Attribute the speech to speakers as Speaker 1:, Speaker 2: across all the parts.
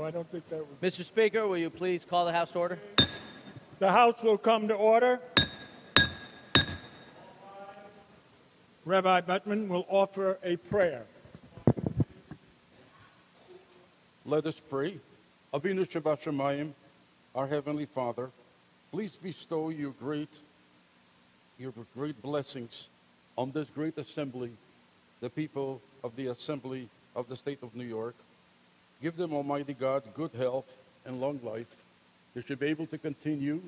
Speaker 1: No, I don't think that would.
Speaker 2: Mr. Speaker, will you please call the House to order?
Speaker 1: The House will come to order. Rabbi Butman will offer a prayer.
Speaker 3: Let us pray. Avinu Shebashamayim, our Heavenly Father, please bestow your great, your great blessings on this great assembly, the people of the Assembly of the State of New York. Give them, Almighty God, good health and long life. They should be able to continue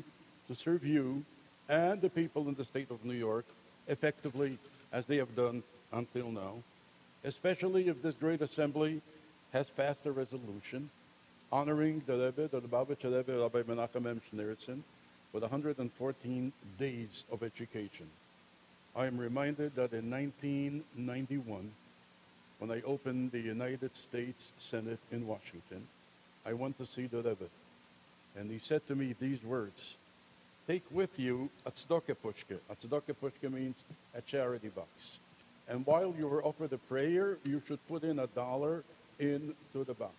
Speaker 3: to serve you and the people in the State of New York effectively as they have done until now, especially if this great assembly has passed a resolution honoring the Rebbe, the Lubavitcher Rebbe, Rabbi Menachem M. Schneerson, with 114 days of education. I am reminded that in 1991, when I opened the United States Senate in Washington, I went to see the Rebbe. And he said to me these words, take with you a tzedakah pushka. A tzedakah means a charity box. And while you are offered a prayer, you should put in a dollar into the box.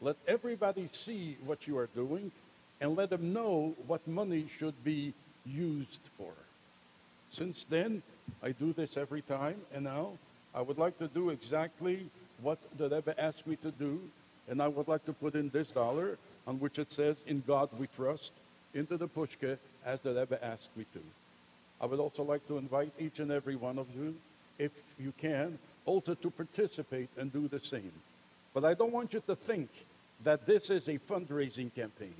Speaker 3: Let everybody see what you are doing and let them know what money should be used for. Since then, I do this every time, and now I would like to do exactly what the Rebbe asked me to do, and I would like to put in this dollar on which it says, In God we trust, into the pushka as the Rebbe asked me to. I would also like to invite each and every one of you, if you can, also to participate and do the same. But I don't want you to think that this is a fundraising campaign.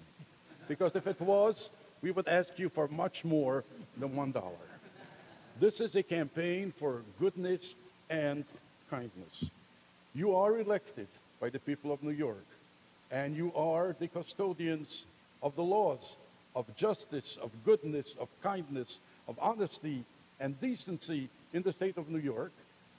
Speaker 3: Because if it was, we would ask you for much more than one dollar. This is a campaign for goodness and kindness. You are elected by the people of New York, and you are the custodians of the laws, of justice, of goodness, of kindness, of honesty and decency in the state of New York.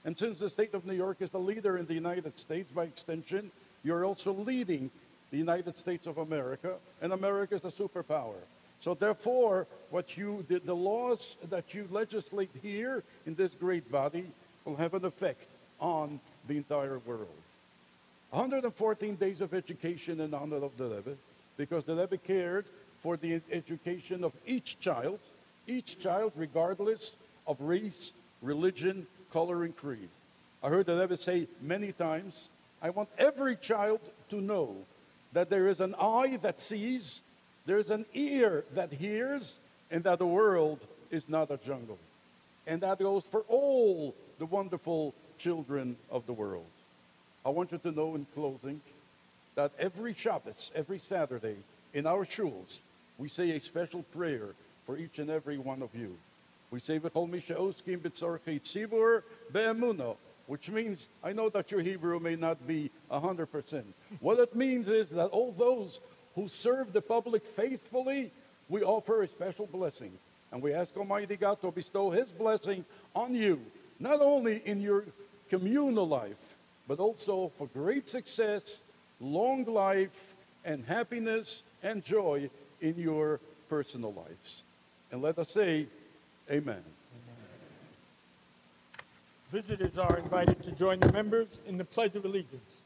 Speaker 3: And since the state of New York is the leader in the United States by extension, you're also leading the United States of America, and America is a superpower. So therefore, what you the, the laws that you legislate here in this great body will have an effect on the entire world. 114 days of education in honor of the Rebbe, because the Rebbe cared for the education of each child, each child regardless of race, religion, color, and creed. I heard the Rebbe say many times, I want every child to know that there is an eye that sees, there's an ear that hears, and that the world is not a jungle. And that goes for all the wonderful children of the world. I want you to know in closing that every Shabbos, every Saturday, in our shuls, we say a special prayer for each and every one of you. We say which means, I know that your Hebrew may not be 100%. What it means is that all those who serve the public faithfully, we offer a special blessing. And we ask Almighty God to bestow His blessing on you, not only in your communal life, but also for great success, long life, and happiness and joy in your personal lives. And let us say, Amen.
Speaker 1: Visitors are invited to join the members in the Pledge of Allegiance.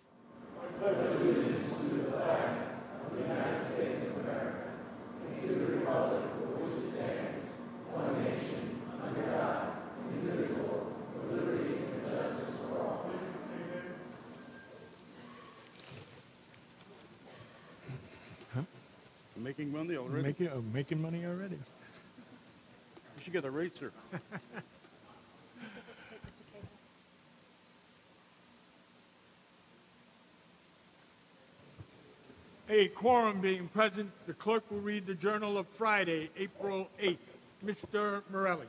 Speaker 3: Making money already?
Speaker 1: Making, oh, making money already.
Speaker 3: You should get a racer.
Speaker 1: A quorum being present, the clerk will read the Journal of Friday, April 8th. Mr. Morelle.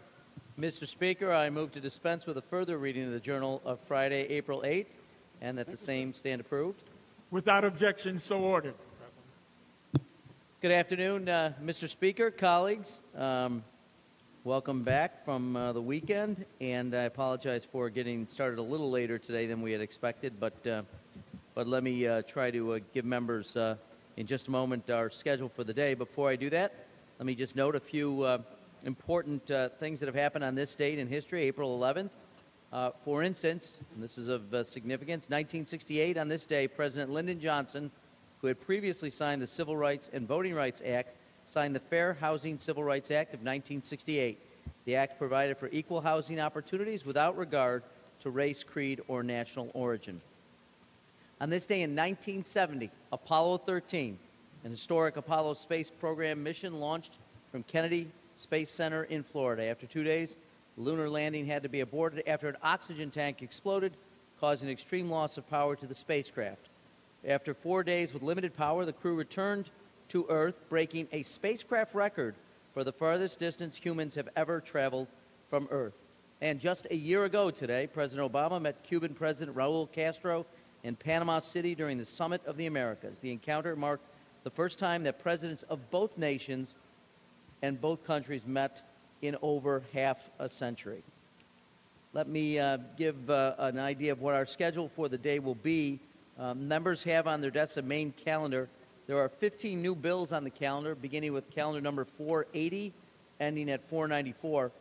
Speaker 2: Mr. Speaker, I move to dispense with a further reading of the Journal of Friday, April 8th, and that the same stand approved.
Speaker 1: Without objection, so ordered.
Speaker 2: Good afternoon, uh, Mr. Speaker, colleagues. Um, welcome back from uh, the weekend, and I apologize for getting started a little later today than we had expected, but, uh, but let me uh, try to uh, give members uh, in just a moment our schedule for the day. Before I do that, let me just note a few important things that have happened on this date in history, April 11th. Uh, for instance, this is of significance, 1968, on this day, President Lyndon Johnson who had previously signed the Civil Rights and Voting Rights Act, signed the Fair Housing Civil Rights Act of 1968. The act provided for equal housing opportunities without regard to race, creed, or national origin. On this day in 1970, Apollo 13, an historic Apollo space program mission, launched from Kennedy Space Center in Florida. After two days, the lunar landing had to be aborted after an oxygen tank exploded, causing extreme loss of power to the spacecraft. After four days with limited power, the crew returned to Earth, breaking a spacecraft record for the farthest distance humans have ever traveled from Earth. And just a year ago today, President Obama met Cuban President Raul Castro in Panama City during the Summit of the Americas. The encounter marked the first time that presidents of both nations and both countries met in over half a century. Let me uh, give uh, an idea of what our schedule for the day will be. Um, members have on their desks a main calendar. There are 15 new bills on the calendar, beginning with calendar number 480, ending at 494.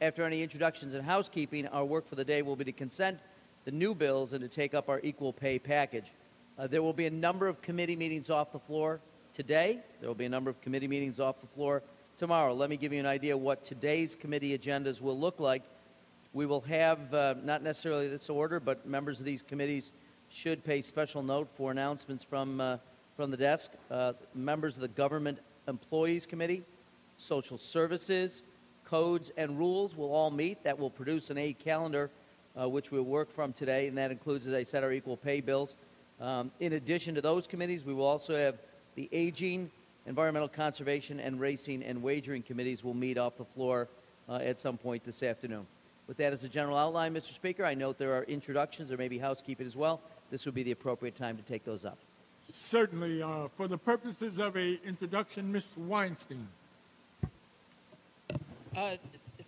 Speaker 2: After any introductions and housekeeping, our work for the day will be to consent the new bills and to take up our equal pay package. Uh, there will be a number of committee meetings off the floor today. There will be a number of committee meetings off the floor tomorrow. Let me give you an idea what today's committee agendas will look like. We will have, uh, not necessarily this order, but members of these committees should pay special note for announcements from, uh, from the desk. Uh, members of the Government Employees Committee, Social Services, Codes and Rules will all meet. That will produce an A calendar, uh, which we'll work from today, and that includes, as I said, our equal pay bills. Um, in addition to those committees, we will also have the Aging, Environmental Conservation, and Racing and Wagering Committees will meet off the floor uh, at some point this afternoon. With that as a general outline, Mr. Speaker, I note there are introductions, there may be housekeeping as well. This would be the appropriate time to take those up.
Speaker 1: Certainly, uh, for the purposes of a introduction, Ms. Weinstein.
Speaker 4: Uh,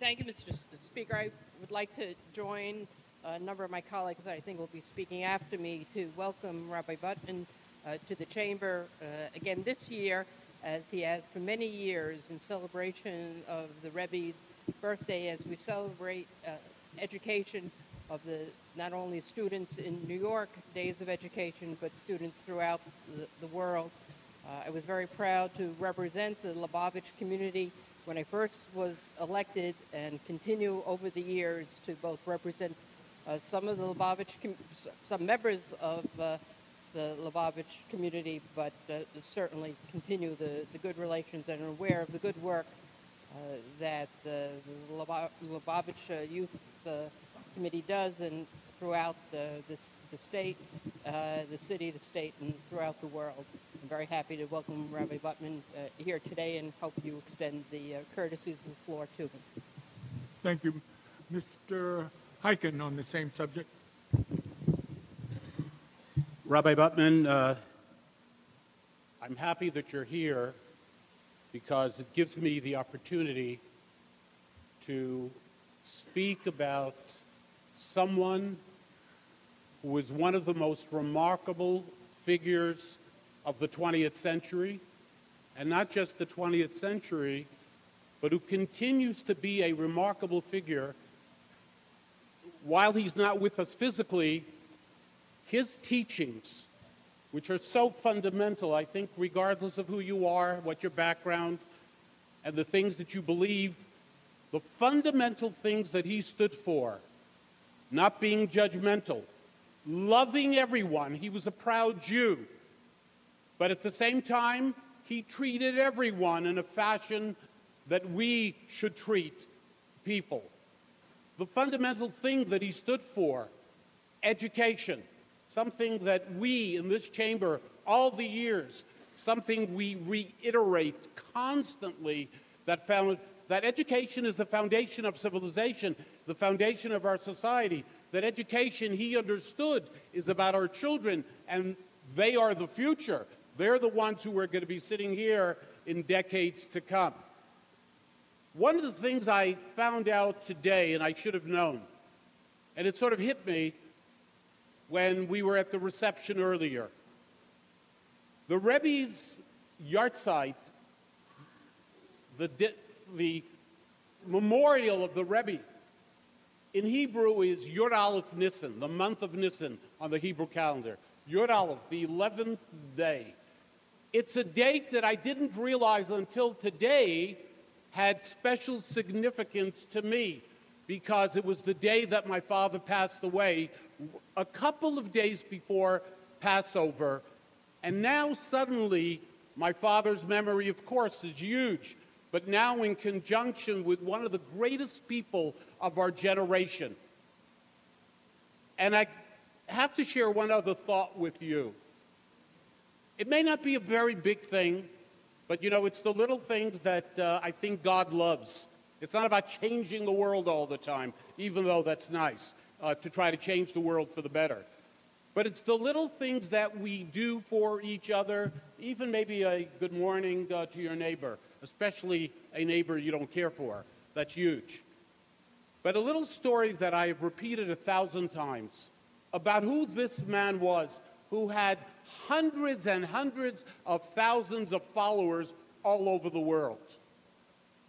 Speaker 4: Thank you, Mr. Speaker. I would like to join a number of my colleagues that I think will be speaking after me to welcome Rabbi Butman uh, to the chamber uh, again this year, as he has for many years in celebration of the Rebbe's birthday, as we celebrate uh, education of the not only students in New York, Days of Education, but students throughout the, the world. Uh, I was very proud to represent the Lubavitch community when I first was elected and continue over the years to both represent uh, some of the Lubavitch, some members of uh, the Lubavitch community, but uh, certainly continue the, the good relations and are aware of the good work uh, that uh, the Luba- Lubavitch Youth Committee does and throughout the, the, the state, uh, the city, the state, and throughout the world. I'm very happy to welcome Rabbi Butman uh, here today and hope you extend the uh, courtesies of the floor to him.
Speaker 1: Thank you. Mr. Hikind on the same subject.
Speaker 5: Rabbi Butman, uh, I'm happy that you're here because it gives me the opportunity to speak about someone who is one of the most remarkable figures of the 20th century, and not just the 20th century, but who continues to be a remarkable figure. While he's not with us physically his teachings, which are so fundamental, I think, regardless of who you are, what your background, and the things that you believe, the fundamental things that he stood for, not being judgmental, loving everyone. He was a proud Jew. But at the same time, he treated everyone in a fashion that we should treat people. The fundamental thing that he stood for, education, something that we in this chamber, all the years, something we reiterate constantly that found that education is the foundation of civilization, the foundation of our society. That education, he understood, is about our children, and they are the future. They're the ones who are going to be sitting here in decades to come. One of the things I found out today, and I should have known, and it sort of hit me when we were at the reception earlier. The Rebbe's yahrzeit, the, the memorial of the Rebbe, in Hebrew is Yud Aleph Nisan, the month of Nisan on the Hebrew calendar. Yud Aleph, the 11th day. It's a date that I didn't realize until today had special significance to me because it was the day that my father passed away, a couple of days before Passover. And now suddenly, my father's memory, of course, is huge, but now in conjunction with one of the greatest people of our generation. And I have to share one other thought with you. It may not be a very big thing, but you know, it's the little things that uh, I think God loves. It's not about changing the world all the time, even though that's nice uh, to try to change the world for the better. But it's the little things that we do for each other, even maybe a good morning uh, to your neighbor, especially a neighbor you don't care for. That's huge. But a little story that I have repeated a thousand times about who this man was, who had hundreds and hundreds of thousands of followers all over the world.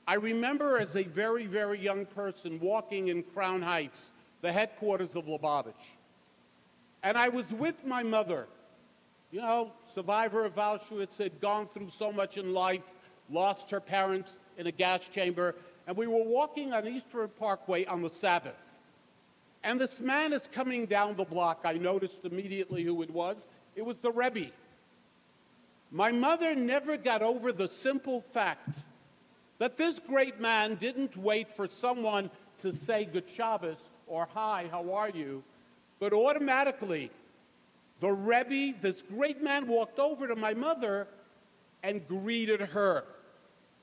Speaker 5: I remember as a very, very young person walking in Crown Heights, the headquarters of Lubavitch. And I was with my mother, you know, survivor of Auschwitz, had gone through so much in life, lost her parents in a gas chamber, and we were walking on Eastern Parkway on the Sabbath. And this man is coming down the block. I noticed immediately who it was. It was the Rebbe. My mother never got over the simple fact that this great man didn't wait for someone to say good Shabbos or hi, how are you, but automatically the Rebbe, this great man, walked over to my mother and greeted her.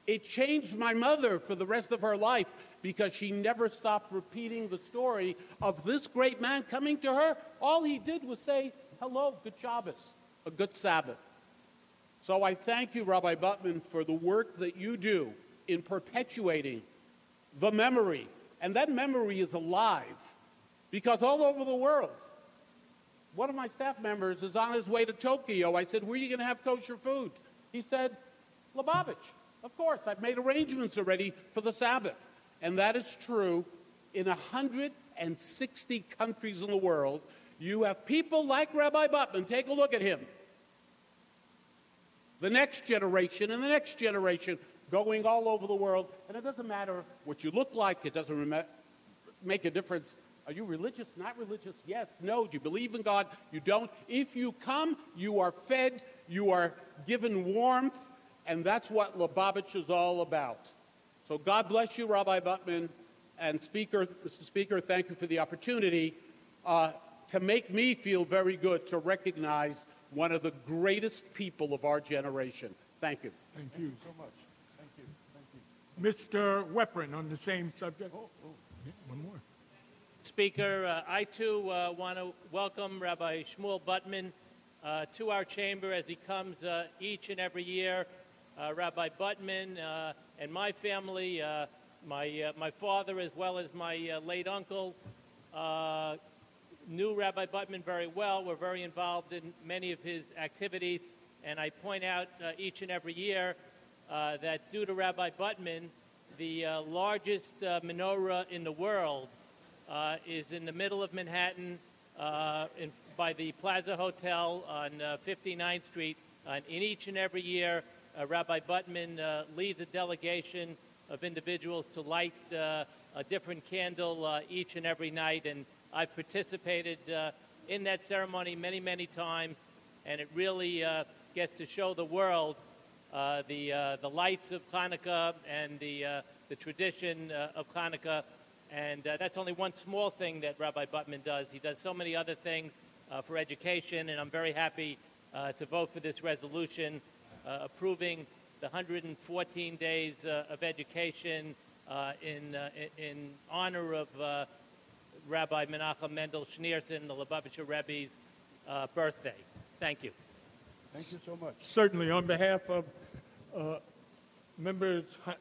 Speaker 5: It changed my mother for the rest of her life because she never stopped repeating the story of this great man coming to her. All he did was say, hello, good Shabbos, a good Sabbath. So I thank you, Rabbi Butman, for the work that you do in perpetuating the memory. And that memory is alive because all over the world, one of my staff members is on his way to Tokyo. I said, Where are you going to have kosher food? He said, Lubavitch. Of course, I've made arrangements already for the Sabbath. And that is true in 160 countries in the world. You have people like Rabbi Butman. Take a look at him. The next generation and the next generation going all over the world. And it doesn't matter what you look like, it doesn't make a difference. Are you religious? Not religious? Yes. No. Do you believe in God? You don't. If you come, you are fed, you are given warmth, and that's what Lubavitch is all about. So God bless you, Rabbi Butman. And Speaker, Mr. Speaker, thank you for the opportunity uh, to make me feel very good to recognize one of the greatest people of our generation. Thank you.
Speaker 1: Thank you.
Speaker 3: so much. Thank you. Thank you.
Speaker 1: Mr. Weprin on the same subject. Yeah, One more.
Speaker 6: Speaker, uh, I too uh, want to welcome Rabbi Shmuel Butman uh, to our chamber as he comes uh, each and every year. Uh, Rabbi Butman uh, and my family, uh, my, my father as well as my late uncle, knew Rabbi Butman very well, were very involved in many of his activities, and I point out uh, each and every year uh, that due to Rabbi Butman, the uh, largest menorah in the world is in the middle of Manhattan in, by the Plaza Hotel on uh, 59th Street. And in each and every year, uh, Rabbi Butman uh, leads a delegation of individuals to light uh, a different candle uh, each and every night. And I've participated uh, in that ceremony many, many times, and it really gets to show the world the, the lights of Hanukkah and the, the tradition of Hanukkah. And that's only one small thing that Rabbi Butman does. He does so many other things for education, and I'm very happy to vote for this resolution approving the 114 days uh, of education uh, in, uh, in in honor of uh, Rabbi Menachem Mendel Schneerson, the Lubavitcher Rebbe's uh, birthday. Thank you.
Speaker 3: Thank you so much.
Speaker 1: Certainly, on behalf of uh, members Hi-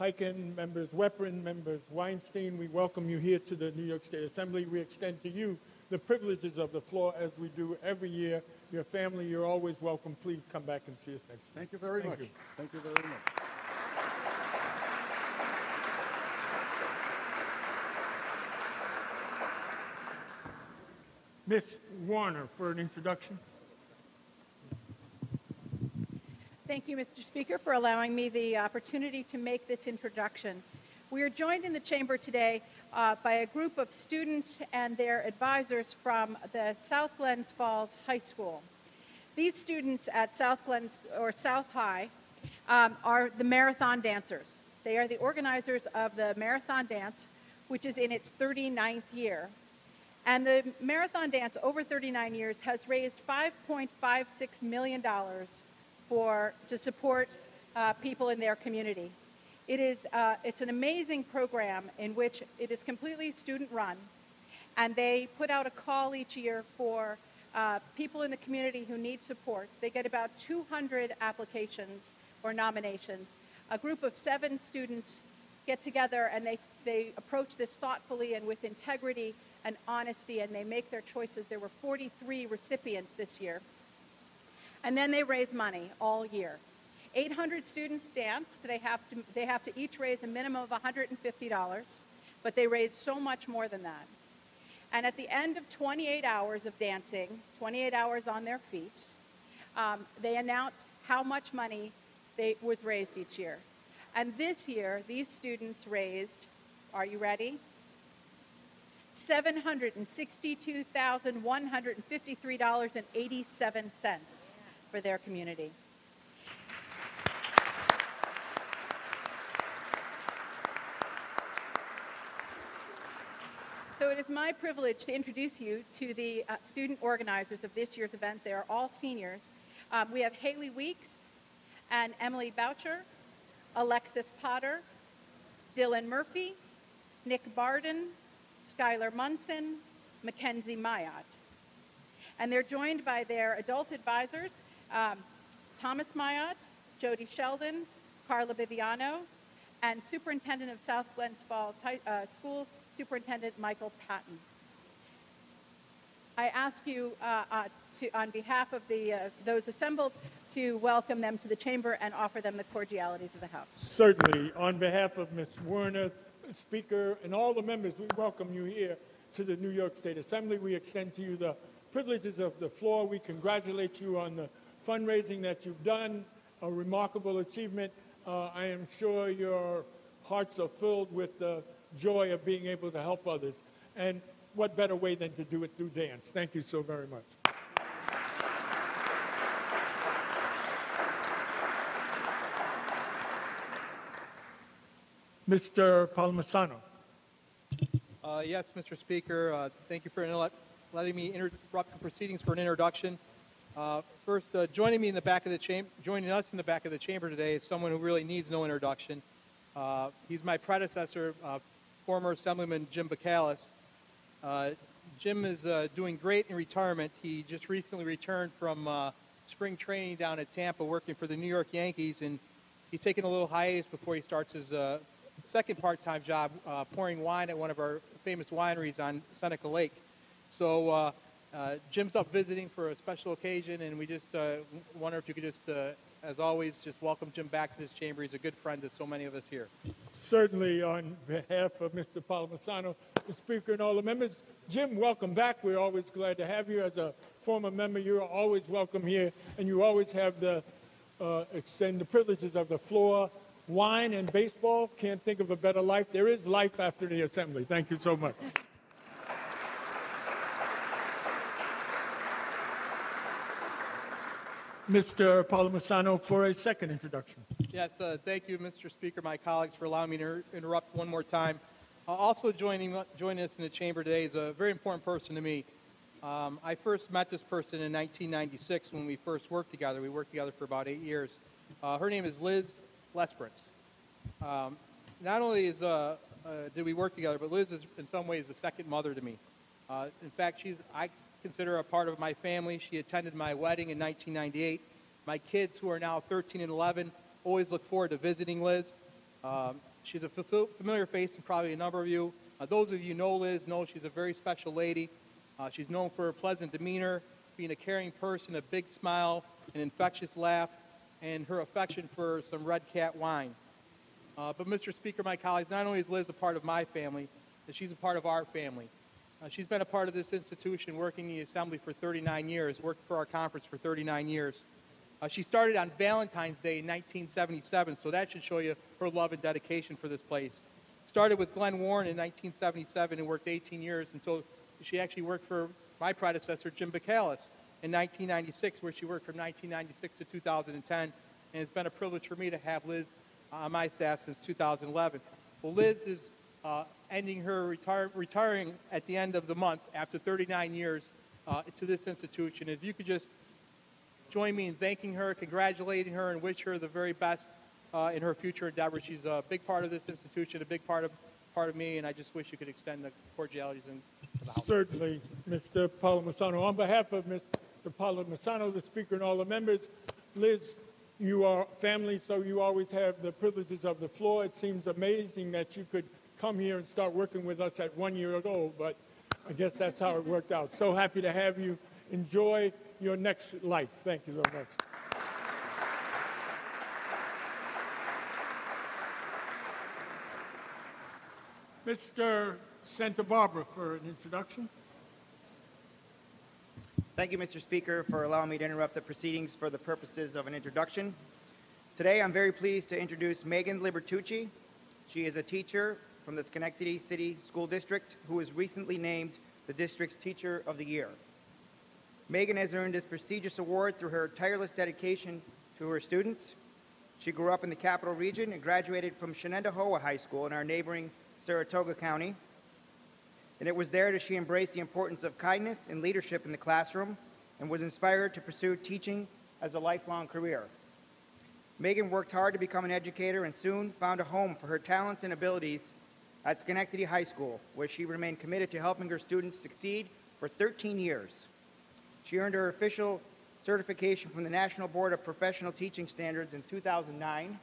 Speaker 1: Hikind, members Weprin, members Weinstein, we welcome you here to the New York State Assembly. We extend to you the privileges of the floor as we do every year. Your family, you're always welcome. Please come back and see us next year.
Speaker 3: Thank you very
Speaker 1: Thank
Speaker 3: much.
Speaker 1: you.
Speaker 3: Thank you very much.
Speaker 1: Miss Woerner for an introduction.
Speaker 7: Thank you, Mr. Speaker, for allowing me the opportunity to make this introduction. We are joined in the chamber today uh, by a group of students and their advisors from the South Glens Falls High School. These students at South Glens or South High um, are the marathon dancers. They are the organizers of the marathon dance, which is in its 39th year. And the marathon dance over 39 years has raised $5.56 million for, to support uh, people in their community. It is, uh, it's an amazing program in which it is completely student run, and they put out a call each year for uh, people in the community who need support. They get about 200 applications or nominations. A group of seven students get together and they, they approach this thoughtfully and with integrity and honesty, and they make their choices. There were 43 recipients this year. And then they raise money all year. 800 students danced. They have to, they have to each raise a minimum of $150, but they raised so much more than that. And at the end of 28 hours of dancing, 28 hours on their feet, um, they announced how much money they, was raised each year. And this year, these students raised, are you ready? $762,153.87 for their community. So it is my privilege to introduce you to the uh, student organizers of this year's event. They are all seniors. Um, we have Haley Weeks and Emily Boucher, Alexis Potter, Dylan Murphy, Nick Barden, Skylar Munson, Mackenzie Mayat. And they're joined by their adult advisors, um, Thomas Mayat, Jody Sheldon, Carla Viviano, and Superintendent of South Glens Falls High, uh, Schools, Superintendent Michael Patton. I ask you, uh, uh, to, on behalf of the, uh, those assembled, to welcome them to the chamber and offer them the cordialities of the House.
Speaker 1: Certainly, on behalf of Ms. Woerner, Speaker, and all the members, we welcome you here to the New York State Assembly. We extend to you the privileges of the floor. We congratulate you on the fundraising that you've done, a remarkable achievement. Uh, I am sure your hearts are filled with the joy of being able to help others. And what better way than to do it through dance? Thank you so very much. Mr. Palmesano.
Speaker 8: Uh, Yes, Mr. Speaker, uh, thank you for letting me interrupt the proceedings for an introduction. Uh, First, uh, joining me in the back of the chamber, joining us in the back of the chamber today is someone who really needs no introduction. Uh, He's my predecessor, uh, former Assemblyman Jim Bacalles. Uh, Jim is uh, doing great in retirement. He just recently returned from uh, spring training down at Tampa working for the New York Yankees, and he's taking a little hiatus before he starts his uh, second part-time job uh, pouring wine at one of our famous wineries on Seneca Lake. So uh, Jim's up visiting for a special occasion, and we just wonder if you could just, as always, just welcome Jim back to this chamber. He's a good friend to so many of us here.
Speaker 1: Certainly, on behalf of Mr. Palmesano, the Speaker, and all the members, Jim, welcome back. We're always glad to have you. As a former member, you are always welcome here, and you always have the uh, extend the privileges of the floor. Wine and baseball, can't think of a better life. There is life after the assembly. Thank you so much. Mr. Palmesano for a second introduction.
Speaker 8: Yes, uh, thank you, Mr. Speaker, my colleagues, for allowing me to interrupt one more time. Uh, also joining, joining us in the chamber today is a very important person to me. Um, I first met this person in 1996 when we first worked together. We worked together for about eight years. Uh, her name is Liz Lesperance. Um, not only is, uh, uh, did we work together, but Liz is in some ways a second mother to me. Uh, in fact, she's, I consider a part of my family. She attended my wedding in 1998. My kids, who are now 13 and 11, always look forward to visiting Liz. Um, she's a familiar face to probably a number of you. Uh, those of you know Liz know she's a very special lady. Uh, she's known for her pleasant demeanor, being a caring person, a big smile, an infectious laugh, and her affection for some Red Cat wine. Uh, but, Mr. Speaker, my colleagues, not only is Liz a part of my family, but she's a part of our family. Uh, she's been a part of this institution, working in the Assembly for 39 years, worked for our conference for 39 years. Uh, she started on Valentine's Day in 1977, so that should show you her love and dedication for this place. Started with Glenn Warren in 1977 and worked 18 years until she actually worked for my predecessor, Jim Bacalles, in 1996, where she worked from 1996 to 2010. And it's been a privilege for me to have Liz on my staff since 2011. Well, Liz is uh, ending her retire, retiring at the end of the month after 39 years uh, to this institution. If you could just join me in thanking her, congratulating her, and wish her the very best uh, in her future endeavors. She's a big part of this institution, a big part of part of me, and I just wish you could extend the cordialities House.
Speaker 1: Certainly, Mr. Palmesano. On behalf of Mr. Palmesano, the Speaker, and all the members, Liz, you are family, so you always have the privileges of the floor. It seems amazing that you could come here and start working with us at one year ago, but I guess that's how it worked out. So happy to have you. Enjoy your next life. Thank you very much. Mr. Santabarbara for an introduction.
Speaker 9: Thank you, Mr. Speaker, for allowing me to interrupt the proceedings for the purposes of an introduction. Today, I'm very pleased to introduce Megan Libertucci. She is a teacher from the Schenectady City School District who was recently named the district's Teacher of the Year. Megan has earned this prestigious award through her tireless dedication to her students. She grew up in the capital region and graduated from Shenendehowa High School in our neighboring Saratoga County. And it was there that she embraced the importance of kindness and leadership in the classroom and was inspired to pursue teaching as a lifelong career. Megan worked hard to become an educator and soon found a home for her talents and abilities at Schenectady High School, where she remained committed to helping her students succeed for 13 years. She earned her official certification from the National Board of Professional Teaching Standards in 2009.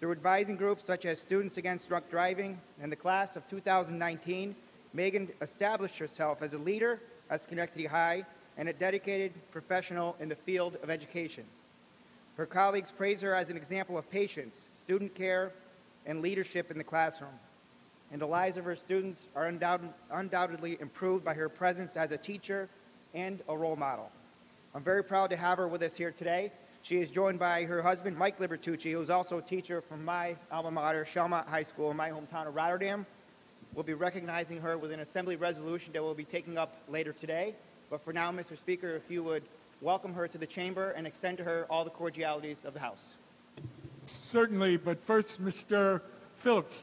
Speaker 9: Through advising groups such as Students Against Drunk Driving and the class of 2019, Megan established herself as a leader at Schenectady High and a dedicated professional in the field of education. Her colleagues praise her as an example of patience, student care, and leadership in the classroom. And the lives of her students are undoubted, undoubtedly improved by her presence as a teacher and a role model. I'm very proud to have her with us here today. She is joined by her husband, Mike Libertucci, who is also a teacher from my alma mater, Schalmont High School, in my hometown of Rotterdam. We'll be recognizing her with an assembly resolution that we'll be taking up later today. But for now, Mr. Speaker, if you would welcome her to the chamber and extend to her all the cordialities of the House.
Speaker 1: Certainly, but first, Mr. Phillips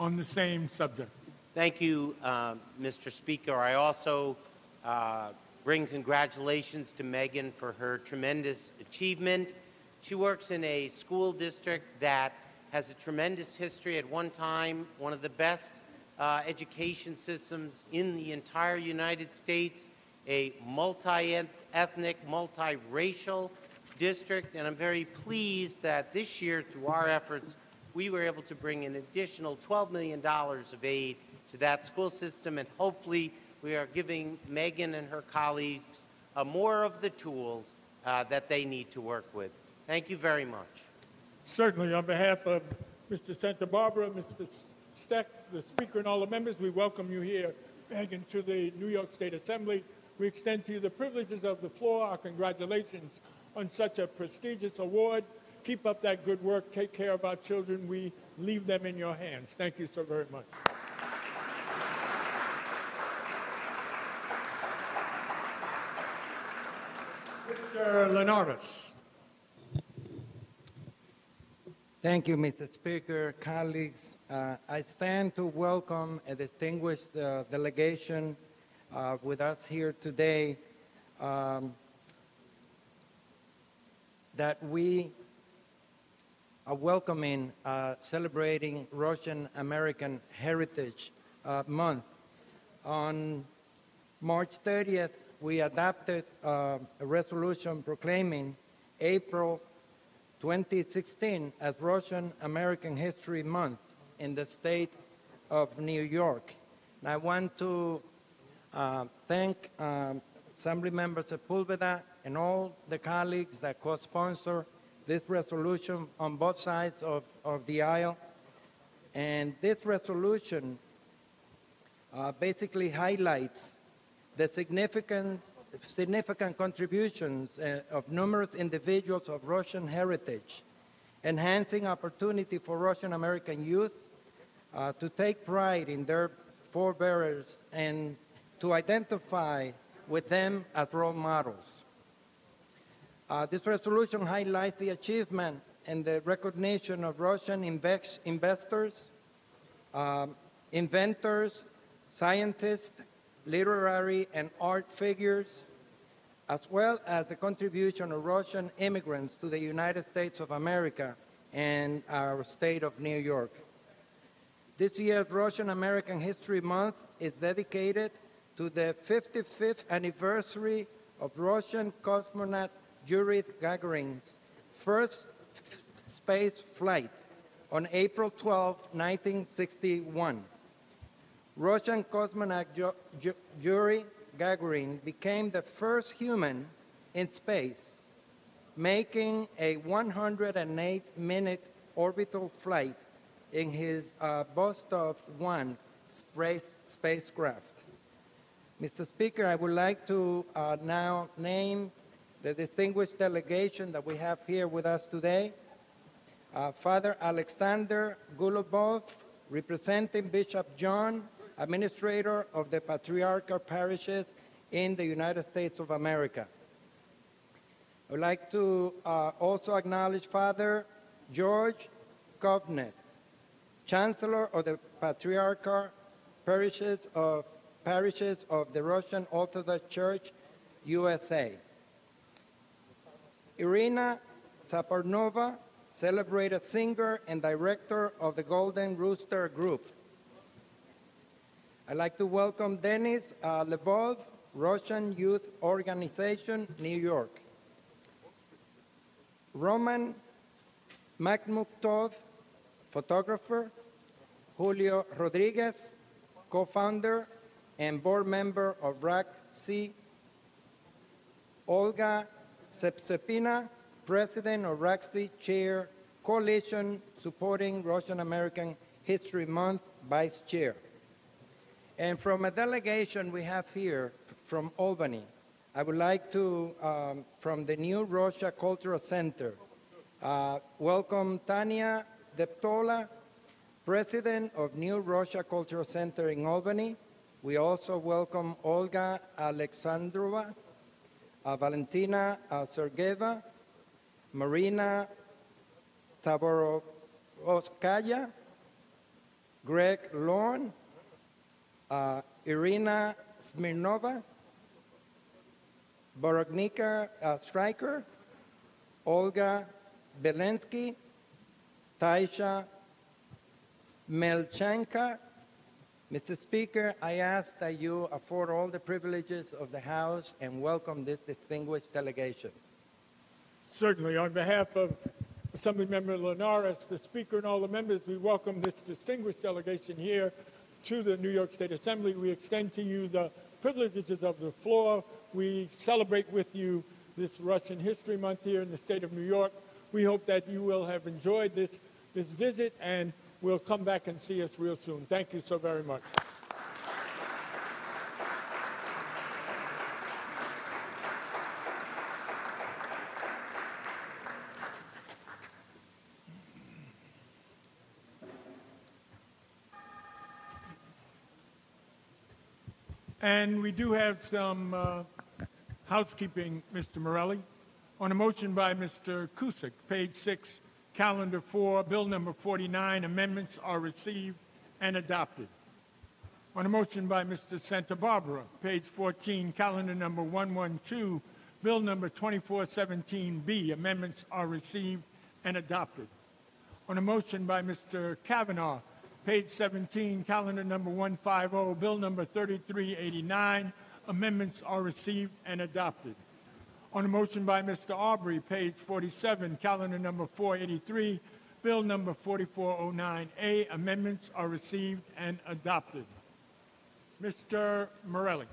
Speaker 1: on the same subject.
Speaker 10: Thank you, uh, Mr. Speaker. I also uh, bring congratulations to Megan for her tremendous achievement. She works in a school district that has a tremendous history. At one time, one of the best uh, education systems in the entire United States, a multi-ethnic, multi-racial district, and I'm very pleased that this year, through our efforts, we were able to bring an additional $12 million of aid to that school system, and hopefully we are giving Megan and her colleagues uh, more of the tools uh, that they need to work with. Thank you very much.
Speaker 1: Certainly, on behalf of Mr. Santabarbara, Mr. Steck, the Speaker, and all the members, we welcome you here, Megan, to the New York State Assembly. We extend to you the privileges of the floor. Our congratulations on such a prestigious award. Keep up that good work. Take care of our children. We leave them in your hands. Thank you so very much. Mr. Linares.
Speaker 11: Thank you, Mr. Speaker, colleagues. Uh, I stand to welcome a distinguished uh, delegation uh, with us here today um, that we are welcoming uh, celebrating Russian American Heritage uh, Month. On March 30th, we adopted uh, a resolution proclaiming April 2016 as Russian American History Month in the state of New York. And I want to uh, thank um, Assembly Member Sepulveda and all the colleagues that co-sponsor this resolution on both sides of, of the aisle. And this resolution uh, basically highlights the significance significant contributions uh, of numerous individuals of Russian heritage, enhancing opportunity for Russian American youth uh, to take pride in their forebears and to identify with them as role models. Uh, this resolution highlights the achievement and the recognition of Russian invest- investors, um, inventors, scientists, literary and art figures, as well as the contribution of Russian immigrants to the United States of America and our state of New York. This year's Russian American History Month is dedicated to the 55th anniversary of Russian cosmonaut Yuri Gagarin's first space flight on April 12, 1961. Russian cosmonaut Yu- Yu- Yuri Gagarin became the first human in space, making a 108-minute orbital flight in his uh, Vostok 1 space, spacecraft. Mr. Speaker, I would like to uh, now name the distinguished delegation that we have here with us today. Uh, Father Alexander Gulubov, representing Bishop John, administrator of the patriarchal parishes in the United States of America. I would like to uh, also acknowledge Father George Kovnet, Chancellor of the Patriarchal Parishes of, parishes of the Russian Orthodox Church, USA. Irina Zapornova, celebrated singer and director of the Golden Rooster Group. I'd like to welcome Denis uh, Russian Youth Organization, New York. Roman Makhmutov, photographer. Julio Rodriguez, co-founder and board member of RAC-C. Olga Sepsepina, president of RAC-C Chair Coalition supporting Russian American History Month, vice chair. And from a delegation we have here from Albany, I would like to, um, from the New Russia Cultural Center, uh, welcome Tanya Deptola, president of New Russia Cultural Center in Albany. We also welcome Olga Alexandrova, Valentina uh, Sergeva, Marina Taborovskaya, Greg Lorne, uh, Irina Smirnova, Borognika uh, Stryker, Olga Belensky, Taisha Melchanka. Mr. Speaker, I ask that you afford all the privileges of the House and welcome this distinguished delegation.
Speaker 1: Certainly, on behalf of Assemblymember Linares, the Speaker, and all the members, we welcome this distinguished delegation here to the New York State Assembly. We extend to you the privileges of the floor. We celebrate with you this Russian History Month here in the state of New York. We hope that you will have enjoyed this, this visit and will come back and see us real soon. Thank you so very much. And we do have some uh, housekeeping, Mr. Morelle. On a motion by Mr. Cusick, page 6, calendar 4, bill number 49, amendments are received and adopted. On a motion by Mr. Santabarbara, page 14, calendar number 112, bill number 2417B, amendments are received and adopted. On a motion by Mr. Kavanagh, page 17, calendar number 150, bill number 3389, amendments are received and adopted. On a motion by Mr. Aubry, page 47, calendar number 483, bill number 4409A, amendments are received and adopted. Mr. Morelle.